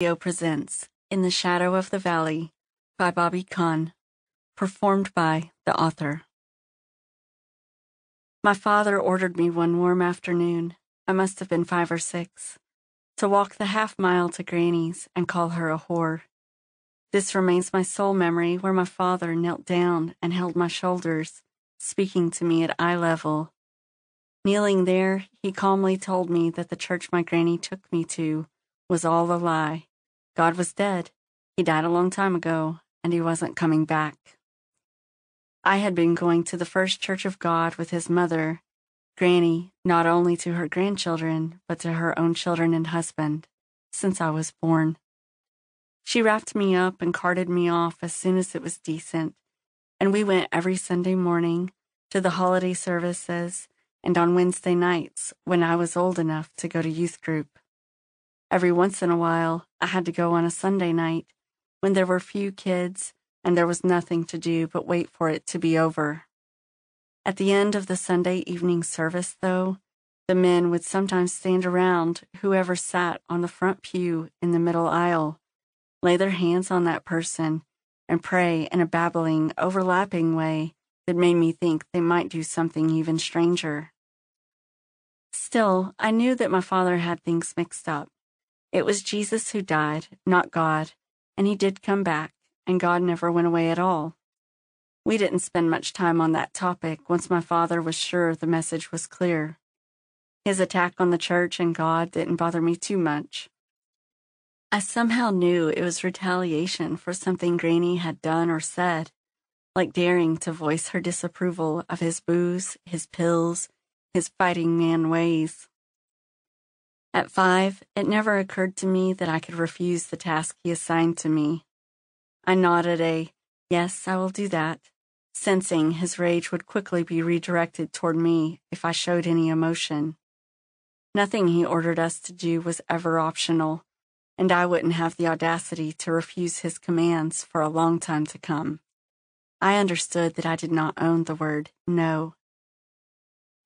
Leo presents In the Shadow of the Valley by Bobi Conn, performed by the author. My father ordered me one warm afternoon, I must have been five or six, to walk the half mile to Granny's and call her a whore. This remains my sole memory where my father knelt down and held my shoulders, speaking to me at eye level. Kneeling there, he calmly told me that the church my granny took me to was all a lie. God was dead. He died a long time ago, and he wasn't coming back. I had been going to the First Church of God with his mother, Granny, not only to her grandchildren, but to her own children and husband, since I was born. She wrapped me up and carted me off as soon as it was decent, and we went every Sunday morning to the holiday services and on Wednesday nights when I was old enough to go to youth group. Every once in a while, I had to go on a Sunday night when there were few kids and there was nothing to do but wait for it to be over. At the end of the Sunday evening service, though, the men would sometimes stand around whoever sat on the front pew in the middle aisle, lay their hands on that person, and pray in a babbling, overlapping way that made me think they might do something even stranger. Still, I knew that my father had things mixed up. It was Jesus who died, not God, and he did come back, and God never went away at all. We didn't spend much time on that topic once my father was sure the message was clear. His attack on the church and God didn't bother me too much. I somehow knew it was retaliation for something Granny had done or said, like daring to voice her disapproval of his booze, his pills, his fighting man ways. At five, it never occurred to me that I could refuse the task he assigned to me. I nodded a, yes, I will do that, sensing his rage would quickly be redirected toward me if I showed any emotion. Nothing he ordered us to do was ever optional, and I wouldn't have the audacity to refuse his commands for a long time to come. I understood that I did not own the word no.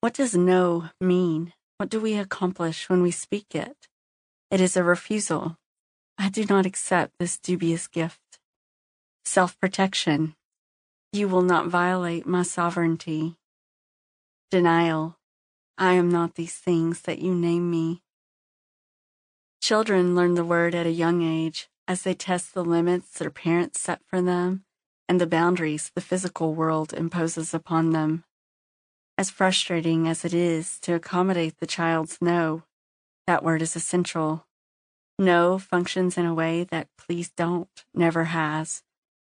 What does no mean? What do we accomplish when we speak it? It is a refusal. I do not accept this dubious gift. Self protection. You will not violate my sovereignty. Denial. I am not these things that you name me. Children learn the word at a young age as they test the limits their parents set for them and the boundaries the physical world imposes upon them. As frustrating as it is to accommodate the child's no, that word is essential. No functions in a way that please don't never has,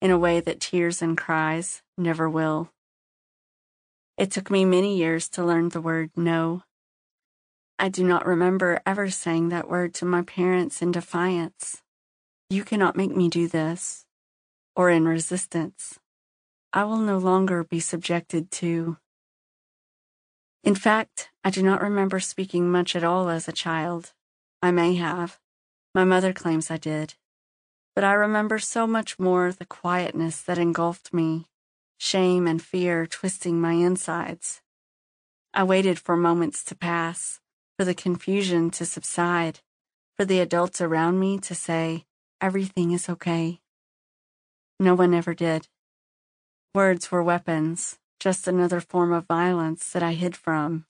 in a way that tears and cries never will. It took me many years to learn the word no. I do not remember ever saying that word to my parents in defiance. You cannot make me do this, or in resistance. I will no longer be subjected to in fact, I do not remember speaking much at all as a child. I may have. My mother claims I did. But I remember so much more the quietness that engulfed me, shame and fear twisting my insides. I waited for moments to pass, for the confusion to subside, for the adults around me to say, everything is okay. No one ever did. Words were weapons, just another form of violence that I hid from.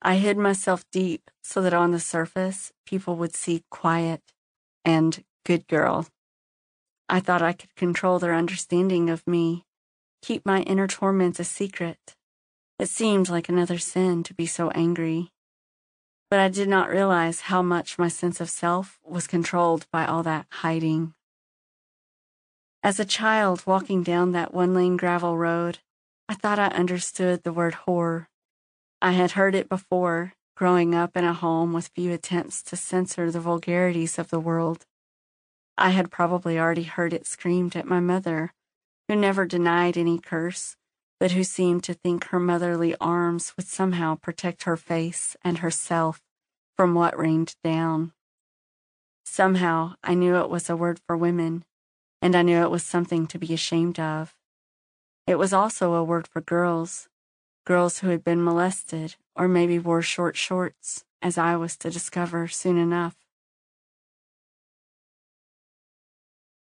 I hid myself deep so that on the surface, people would see quiet and good girl. I thought I could control their understanding of me, keep my inner torments a secret. It seemed like another sin to be so angry. But I did not realize how much my sense of self was controlled by all that hiding. As a child walking down that one lane gravel road, I thought I understood the word whore. I had heard it before, growing up in a home with few attempts to censor the vulgarities of the world. I had probably already heard it screamed at my mother, who never denied any curse, but who seemed to think her motherly arms would somehow protect her face and herself from what rained down. Somehow I knew it was a word for women, and I knew it was something to be ashamed of. It was also a word for girls, girls who had been molested or maybe wore short shorts, as I was to discover soon enough.